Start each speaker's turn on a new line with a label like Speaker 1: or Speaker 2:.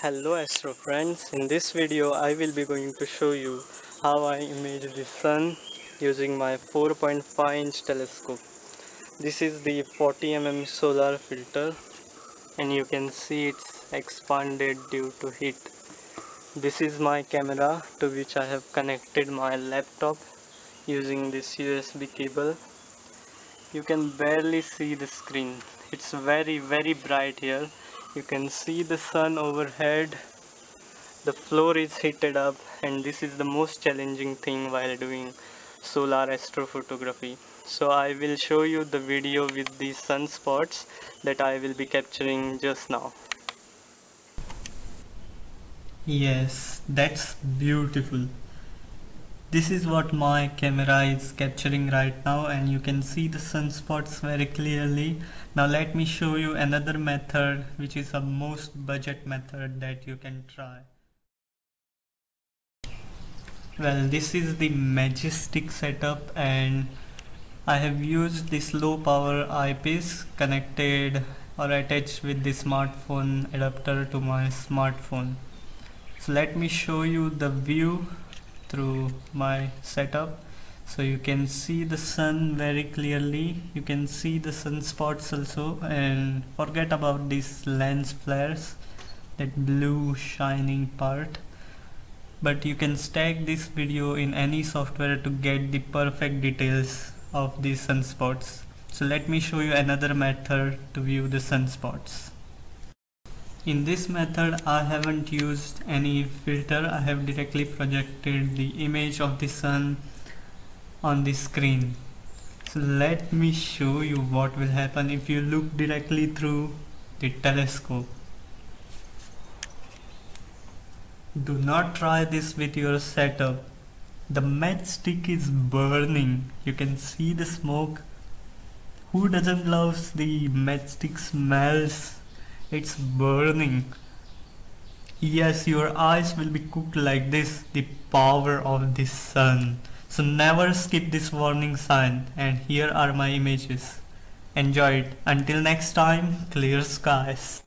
Speaker 1: Hello Astro friends, in this video I will be going to show you how I image the sun using my 4.5 inch telescope. This is the 40mm solar filter and you can see it's expanded due to heat. This is my camera to which I have connected my laptop using this USB cable. You can barely see the screen. It's very very bright here you can see the sun overhead. The floor is heated up and this is the most challenging thing while doing solar astrophotography. So I will show you the video with the sunspots that I will be capturing just now. Yes that's beautiful this is what my camera is capturing right now and you can see the sunspots very clearly. Now let me show you another method which is a most budget method that you can try. Well this is the majestic setup and I have used this low power eyepiece connected or attached with the smartphone adapter to my smartphone. So let me show you the view through my setup. So you can see the sun very clearly. You can see the sunspots also. And forget about these lens flares that blue shining part. But you can stack this video in any software to get the perfect details of these sunspots so let me show you another method to view the sunspots in this method I haven't used any filter. I have directly projected the image of the sun on the screen. So let me show you what will happen if you look directly through the telescope. Do not try this with your setup. The matchstick is burning. You can see the smoke. Who doesn't love the matchstick smells it's burning. Yes your eyes will be cooked like this the power of the sun. So never skip this warning sign and here are my images. Enjoy it. Until next time clear skies